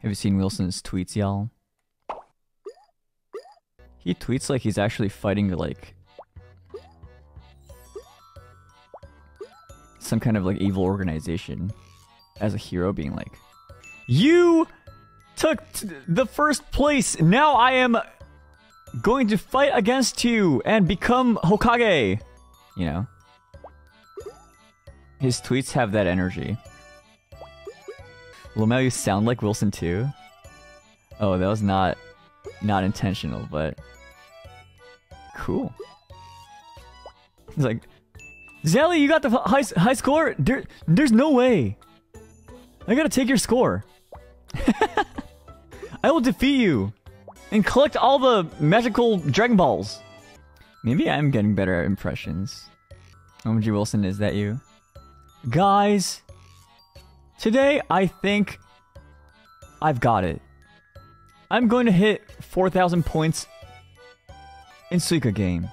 Have you seen Wilson's tweets, y'all? He tweets like he's actually fighting like some kind of like evil organization as a hero being like, You took the first place. Now I am going to fight against you and become Hokage. You know? His tweets have that energy. Lamel, you sound like Wilson too? Oh, that was not not intentional, but cool. He's like, Zelly, you got the high high score. There, there's no way. I gotta take your score. I will defeat you and collect all the magical Dragon Balls. Maybe I'm getting better at impressions. OMG Wilson, is that you? Guys, today I think I've got it. I'm going to hit 4,000 points in Suika game.